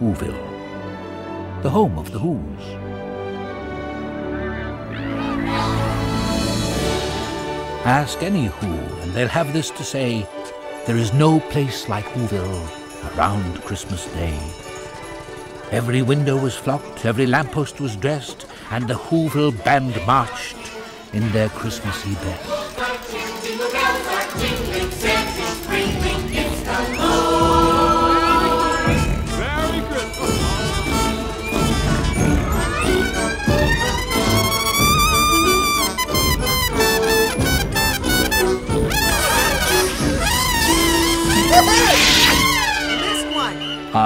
Whoville, the home of the Whos. Ask any Who, and they'll have this to say There is no place like Whoville around Christmas Day. Every window was flocked, every lamppost was dressed, and the Whoville band marched in their Christmassy best.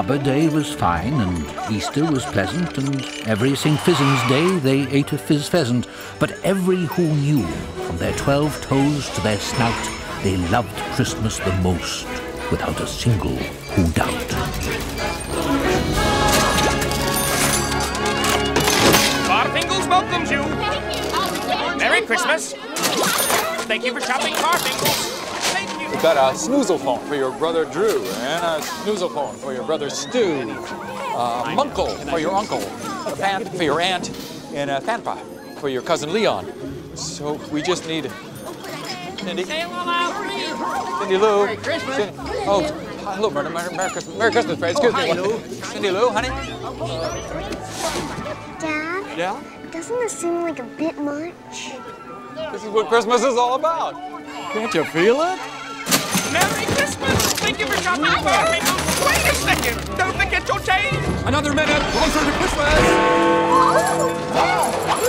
Arbor Day was fine, and Easter was pleasant, and every St. Fizzing's Day they ate a fizz pheasant. But every who knew, from their twelve toes to their snout, they loved Christmas the most, without a single who doubt. Carfingles welcomes you. Merry Christmas. Thank you for shopping Carfingles. We've got a snoozle phone for your brother Drew, and a snoozle phone for your brother Stu, a munkle for your uncle, a pant for your aunt, and a fanpa for your cousin Leon. So we just need Cindy. Cindy Lou. Merry Christmas. Cindy. Oh, hello, Merry, Merry, Merry Christmas. Merry Christmas, Fred. Excuse Oh, me. Lou. Cindy Lou, honey. Dad, Yeah? doesn't this seem like a bit much? This is what Christmas is all about. Can't you feel it? Merry Christmas. Thank you for shopping Carfingles. Wait a second. Don't forget your change. Another minute, closer to Christmas.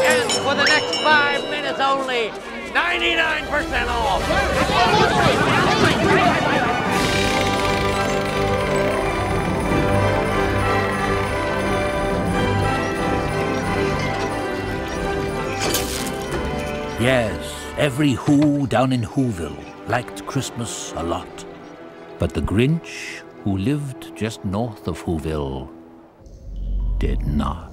And for the next five minutes only, 99% off. Yes, every Who down in Whoville liked Christmas a lot. But the Grinch, who lived just north of Whoville, did not.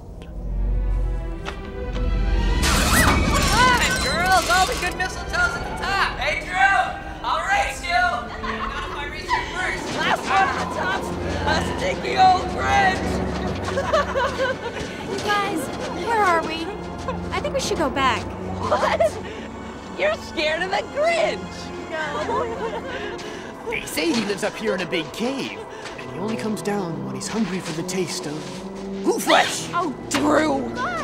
Hi, girls. All the good mistletoes at the top. Hey, Drew. I'll race you. Not if I race you first. Last one at the top's a sticky old Grinch. You guys, where are we? I think we should go back. What? You're scared of the Grinch. They say he lives up here in a big cave, and he only comes down when he's hungry for the taste of who flesh. Oh, Drew!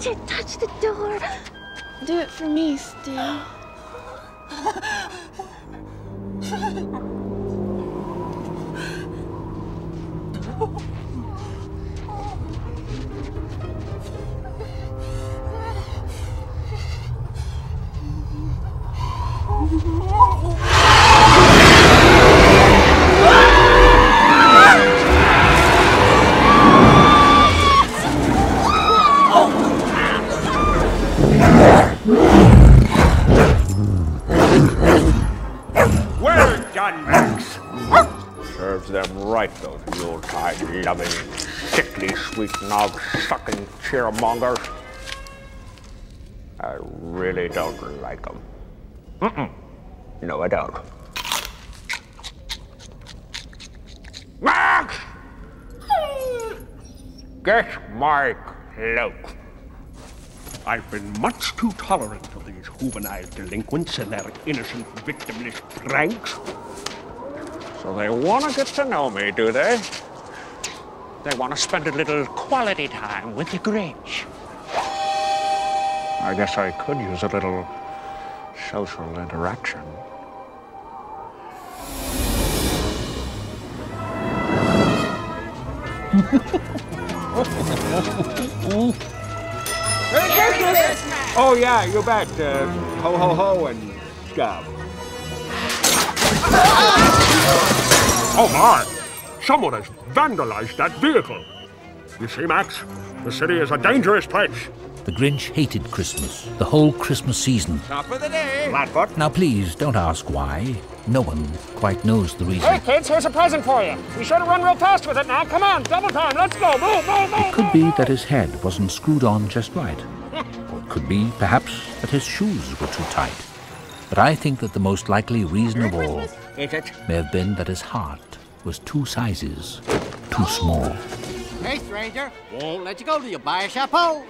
Touch the door. Do it for me, Stu. Right, those Yuletide loving, sickly sweet nog sucking cheermongers. I really don't like them. Mm-mm. No, I don't. Max! Get my cloak. I've been much too tolerant of these juvenile delinquents and their innocent, victimless pranks. So they want to get to know me, do they? They want to spend a little quality time with the Grinch. I guess I could use a little social interaction. Merry Christmas! Oh, yeah, you bet. Uh, ho, ho, ho, and scab. Oh, my! Someone has vandalized that vehicle. You see, Max, the city is a dangerous place. The Grinch hated Christmas, the whole Christmas season. Top of the day. Flatfoot. Now, please don't ask why. No one quite knows the reason. Hey, kids, here's a present for you. Be sure to run real fast with it now. Come on, double time. Let's go. Move, move, move. It could be that his head wasn't screwed on just right. Or it could be, perhaps, that his shoes were too tight. But I think that the most likely reason of all Is it? May have been that his heart was two sizes too small. Hey, stranger. Won't let you go till you buy a chapeau.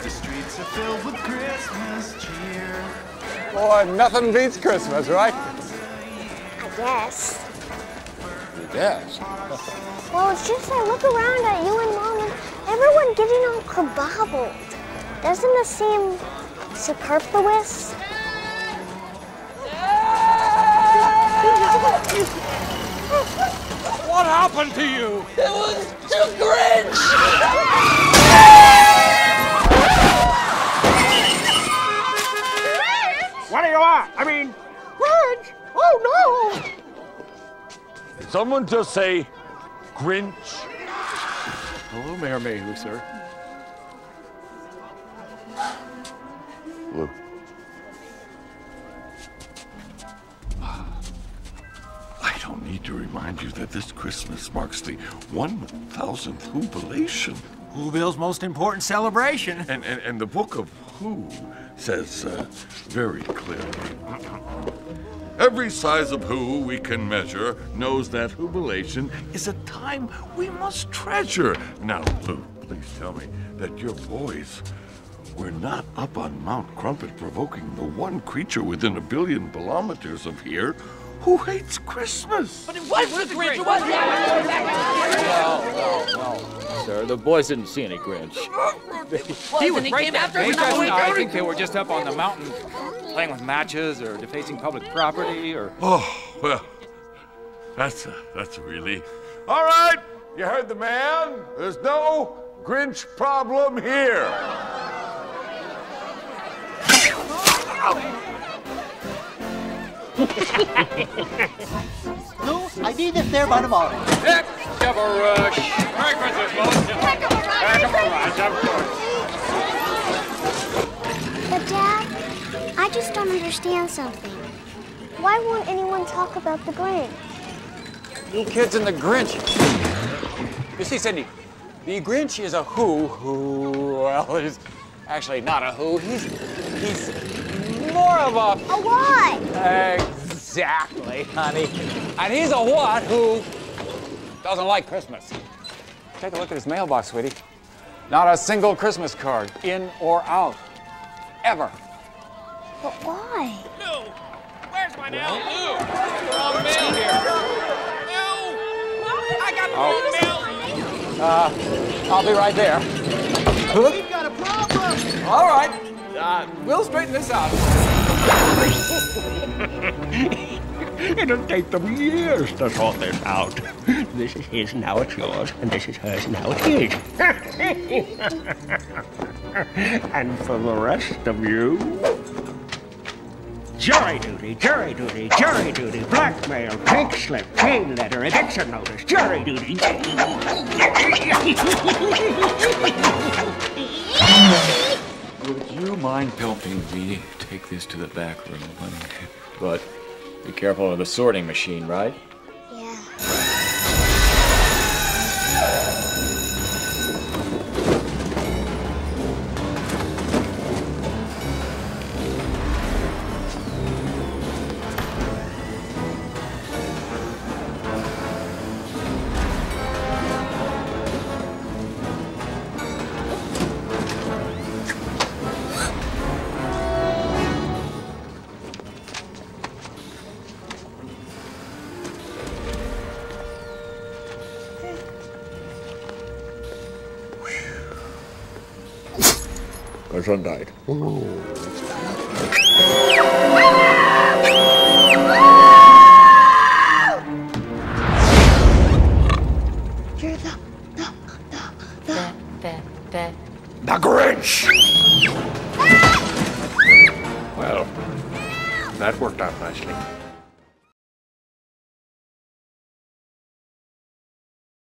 The streets are filled with Christmas cheer. Boy, nothing beats Christmas, right? I guess. Yes. Well, it's just I look around at you and Mom and everyone getting all kabobbled. Doesn't this seem superfluous? What happened to you? It was too Grinch! What do you want? I mean, Grinch. Oh, no. Did Someone just say Grinch. Hello, Mayor Maywho, sir. Look. I don't need to remind you that this Christmas marks the 1000th Whobilation. Whoville's most important celebration. And, and, and the book of Who says uh, very clearly Every size of who we can measure knows that Whobilation is a time we must treasure. Now, Lou, please tell me that your boys were not up on Mount Crumpet provoking the one creature within a billion kilometers of here who hates Christmas. But it was the Grinch! It was No, no, no, sir. The boys didn't see any Grinch. He was he came after us. I think they were just up on the mountain playing with matches or defacing public property or. Oh, well, that's a, that's a relief. All right, you heard the man. There's no Grinch problem here. No, I need this there by tomorrow. Heck of a rush. Merry Christmas, folks. Heck of a rush, of course. But Dad, I just don't understand something. Why won't anyone talk about the Grinch? You kids and the Grinch. You see, Cindy, the Grinch is a who who, well, is actually not a who. He's, he's more of a A what? Exactly, honey. And he's a what who doesn't like Christmas. Take a look at his mailbox, sweetie. Not a single Christmas card, in or out. Ever. But why? Lou, where's my mail? Lou, wrong mail here. Lou, I got the wrong mail. Uh, I'll be right there. We've got a problem. All right, uh, we'll straighten this out. It'll take them years to sort this out. This is his, now it's yours, and this is hers, now it's his. and for the rest of you. Jury duty, jury duty, jury duty, blackmail, pink slip, chain letter, eviction notice, jury duty. Would you mind helping me take this to the back room, honey? But be careful of the sorting machine, right? My son died.